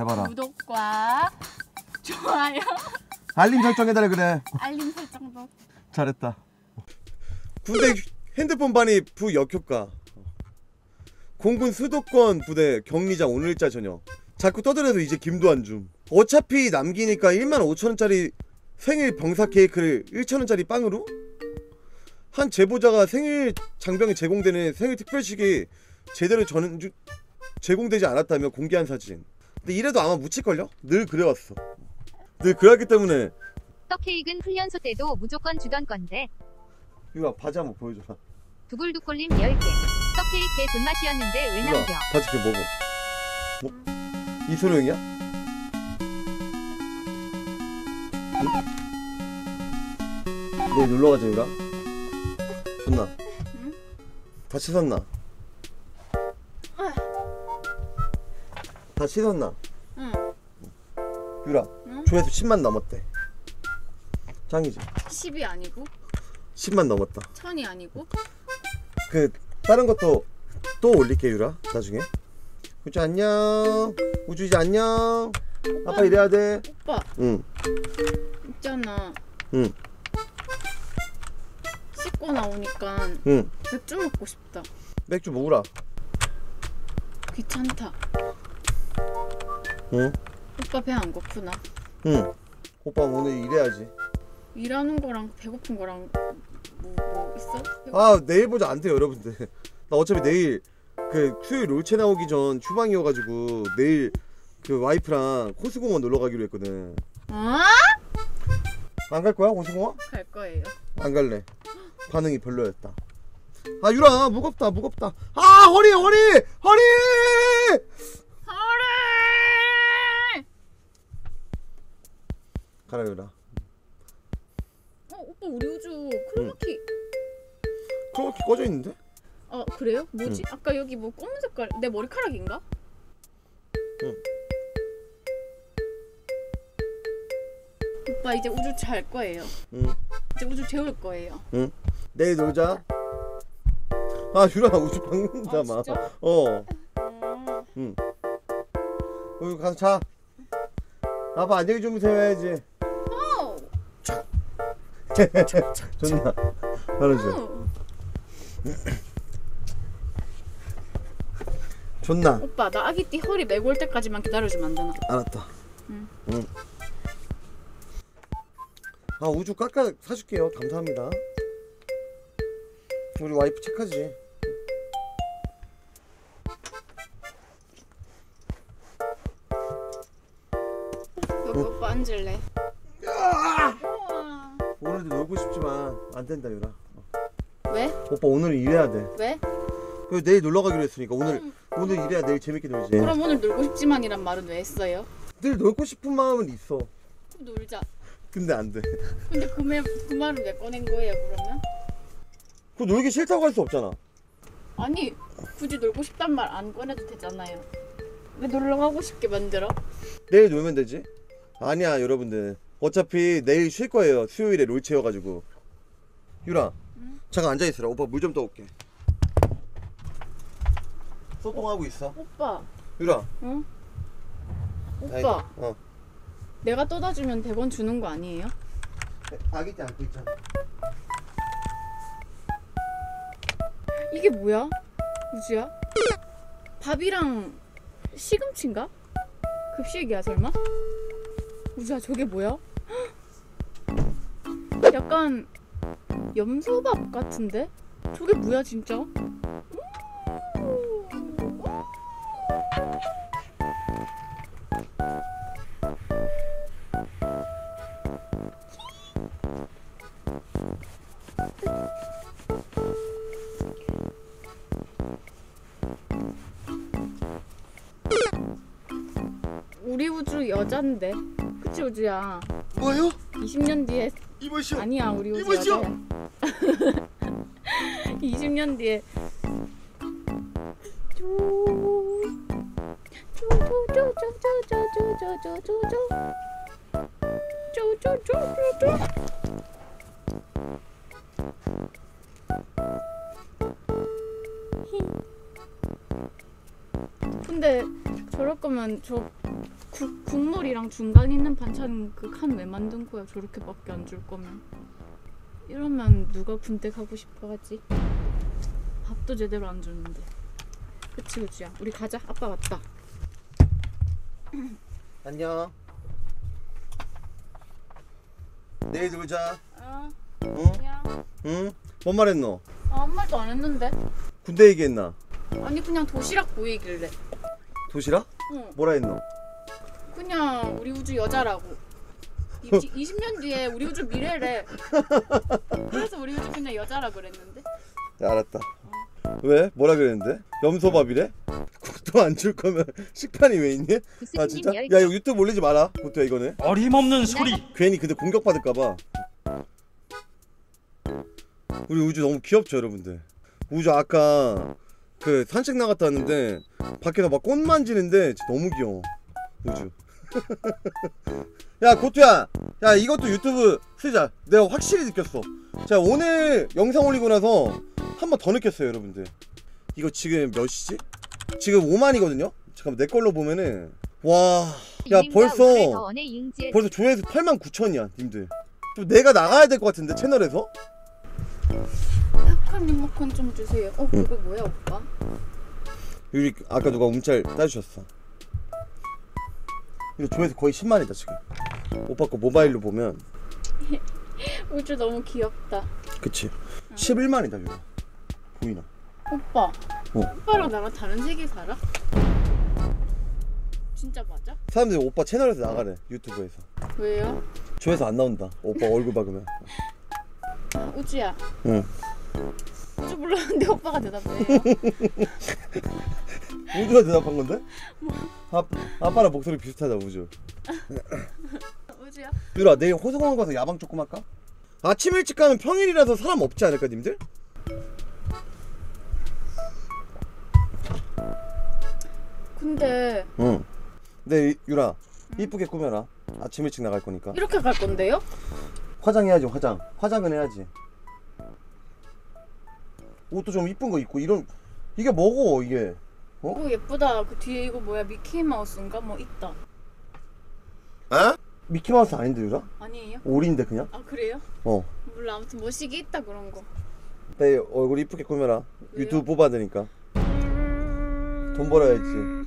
해봐라. 구독과 좋아요, 알림 설정해달래 그래. 알림 설정도. 잘했다. 군대 핸드폰 반입 부 역효과 공군 수도권 부대 격리자 오늘자 저녁 자꾸 떠들어서 이제 김도 안 줌. 어차피 남기니까 1만 5천 원짜리 생일 병사 케이크를 1천 원짜리 빵으로? 한 제보자가 생일 장병에 제공되는 생일 특별식이 제대로 전 제공되지 않았다며 공개한 사진. 근데 이래도 아마 묻힐걸요? 늘 그래왔어. 늘 그랬기 때문에 떡케이크는 훈련소 때도 무조건 주던 건데 이거 바지 한번 보여줘라. 두골두골님 10개 떡케이크 개 존맛이었는데 왜 이거 남겨 다 지켜 먹어. 뭐? 이소룡이야? 응? 내일 놀러 가자 유라. 응? 다 씻었나? 다 씻었나? 응. 유라. 응? 조회수 10만 넘었대. 짱이지. 10이 아니고 10만 넘었다. 천이 아니고 그 다른 것도 또 올릴게 유라 나중에 우주 안녕 우주 이제 안녕 아빠 이래야 돼 오빠 응. 있잖아. 응. 씻고 나오니까 응. 맥주 먹고 싶다. 맥주 먹으라 귀찮다. 응. 오빠 배 안 고프나? 응. 오빠 오늘 일해야지 일하는 거랑 배고픈 거랑 뭐, 뭐 있어? 아 내일 보자 안 돼요 여러분들 나 어차피 내일 그 수요일 롤체 나오기 전 휴방이어가지고 내일 그 와이프랑 호수공원 놀러 가기로 했거든 아? 안갈 거야 호수공원? 갈 거예요. 안 갈래 반응이 별로였다 아 유라 무겁다 무겁다 아 허리 허리 허리 하래! 가라 유라 어 오빠 우리 우주 크로마키. 크로마키 꺼져 있는데? 아 그래요? 뭐지? 아까 여기 뭐 검은 색깔 내 머리카락인가? 응. 오빠 이제 우주 잘 거예요. 응. 이제 우주 재울 거예요. 응. 내일 놀자. 아 유라 우주 박는다 아, 막. 진짜? 어. 음. 여기 가서 자. 아빠 안녕히 주무세요 해야지. 어. 알았지. 어. 좋나. 오빠 나 아기띠 허리 메고 올 때까지만 기다려주면 안 되나? 알았다. 응. 응. 아 우주 깎아 사줄게요. 감사합니다. 우리 와이프 착하지. 여기 오빠 앉을래? 놀고 싶지만 안 된다 유라. 왜? 오빠 오늘 일해야 돼. 왜? 그리고 내일 놀러 가기로 했으니까 오늘 오늘 일해야 내일 재밌게 놀지. 그럼 오늘 놀고 싶지만이란 말은 왜 했어요? 늘 놀고 싶은 마음은 있어. 놀자. 근데 안 돼. 근데 그, 말, 그 말은 왜 꺼낸 거예요 그러면? 그 놀기 싫다고 할 수 없잖아. 아니 굳이 놀고 싶단 말 안 꺼내도 되잖아요. 왜 놀러 가고 싶게 만들어? 내일 놀면 되지? 아니야 여러분들. 어차피 내일 쉴 거예요. 수요일에 롤 채워가지고. 유라, 잠깐 앉아 있으라. 오빠 물 좀 떠올게. 소통하고 있어. 오빠, 유라. 응? 오빠, 어. 내가 떠다 주면 100원 주는 거 아니에요? 아기 때 안고 있잖아. 이게 뭐야? 우주야? 밥이랑 시금치인가? 급식이야 설마? 우주야 저게 뭐야? 약간 염소밥 같은데? 저게 뭐야 진짜? 우리 우주 여잔데 그치 우주야 뭐요? 20년 뒤에 이보시오. 아니야 우리 우주 이보시오. 여자야 20년 뒤에 근데 저럴 거면 저 국, 국물이랑 중간 있는 반찬 그 칸 왜 만든 거야? 저렇게밖에 안 줄 거면. 이러면 누가 군대 가고 싶어 하지? 밥도 제대로 안 주는데. 그치 그치야. 우리 가자. 아빠 왔다. 안녕. 내일 놀자. 어, 응? 그냥 응? 뭔 말했노? 아무 말도 안 했는데. 군대 얘기했나? 아니 그냥 도시락 보이길래. 도시락? 응. 뭐라 했노? 그냥 우리 우주 여자라고. 20년 뒤에 우리 우주 미래래. 그래서 우리 우주 그냥 여자라 그랬는데. 야, 알았다. 왜? 뭐라 그랬는데? 염소밥이래? 국도 안 줄 거면 식판이 왜 있니? 아 진짜? 야 10개 이거 유튜브 올리지 마라. 그것도 이거는. 어림없는 소리. 괜히 근데 공격받을까봐. 우리 우주 너무 귀엽죠 여러분들. 우주 아까 그 산책 나갔다 왔는데 밖에서 막 꽃 만지는데 너무 귀여워. 우주. 야 고투야, 야 이것도 유튜브 쓰자. 내가 확실히 느꼈어. 자 오늘 영상 올리고 나서 한 번 더 느꼈어요 여러분들. 이거 지금 몇 시지? 지금 5만이거든요. 잠깐만 내 걸로 보면은 와. 야 벌써 벌써 조회수 8만 9천이야 님들 좀 내가 나가야 될 것 같은데 채널에서 약한 리모컨 좀 주세요. 어, 그거 뭐야, 오빠? 여기 아까 누가 움짤 따주셨어 이거 조회수 거의 10만이다 지금 오빠 거 모바일로 보면 우주 너무 귀엽다. 그치 11만이다 이거 보이나 오빠. 어. 오빠랑 나랑 다른 세계 살아? 진짜 맞아? 사람들이 오빠 채널에서 나가래 유튜브에서 왜요? 조회수 안 나온다 오빠 얼굴 박으면 아, 우주야. 응 우주 불렀는데 오빠가 대답해. 우주가 대답한 건데? 아, 아빠랑 목소리 비슷하다 우주 우주야. 유라 내일 호수공원 가서 야방 조금 할까? 아침 일찍 가면 평일이라서 사람 없지 않을까 님들? 근데 응. 네 유라 이쁘게 꾸며라. 아침 일찍 나갈 거니까. 이렇게 갈 건데요? 화장해야지 화장. 화장은 해야지. 옷도 좀 이쁜 거 입고 이런 이게 뭐고 이게? 어? 이거 예쁘다. 그 뒤에 이거 뭐야? 미키 마우스인가? 뭐 있다. 어? 미키 마우스 아닌데 유라? 아니에요? 오리인데 그냥? 아 그래요? 어. 몰라. 아무튼 멋이게 있다 그런 거. 내 얼굴 이쁘게 꾸며라. 왜요? 유튜브 뽑아야 되니까. 돈 벌어야지.